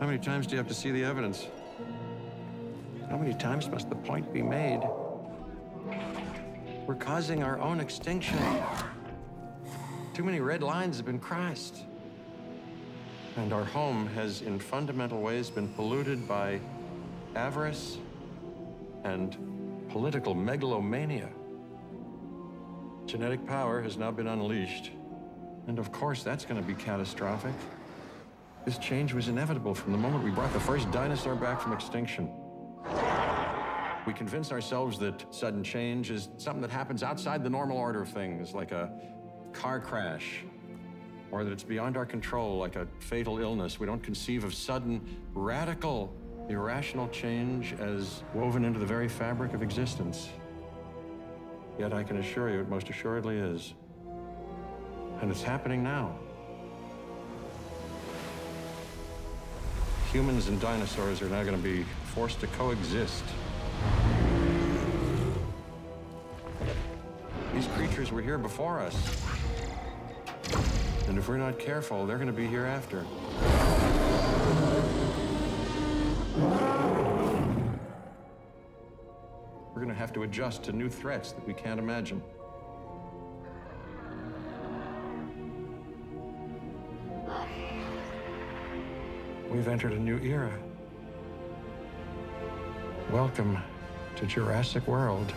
How many times do you have to see the evidence? How many times must the point be made? We're causing our own extinction. Too many red lines have been crossed. And our home has, in fundamental ways, been polluted by avarice and political megalomania. Genetic power has now been unleashed. And of course, that's going to be catastrophic. This change was inevitable from the moment we brought the first dinosaur back from extinction. We convince ourselves that sudden change is something that happens outside the normal order of things, like a car crash, or that it's beyond our control, like a fatal illness. We don't conceive of sudden, radical, irrational change as woven into the very fabric of existence. Yet I can assure you it most assuredly is. And it's happening now. Humans and dinosaurs are now going to be forced to coexist. These creatures were here before us. And if we're not careful, they're going to be here after. We're going to have to adjust to new threats that we can't imagine. We've entered a new era. Welcome to Jurassic World.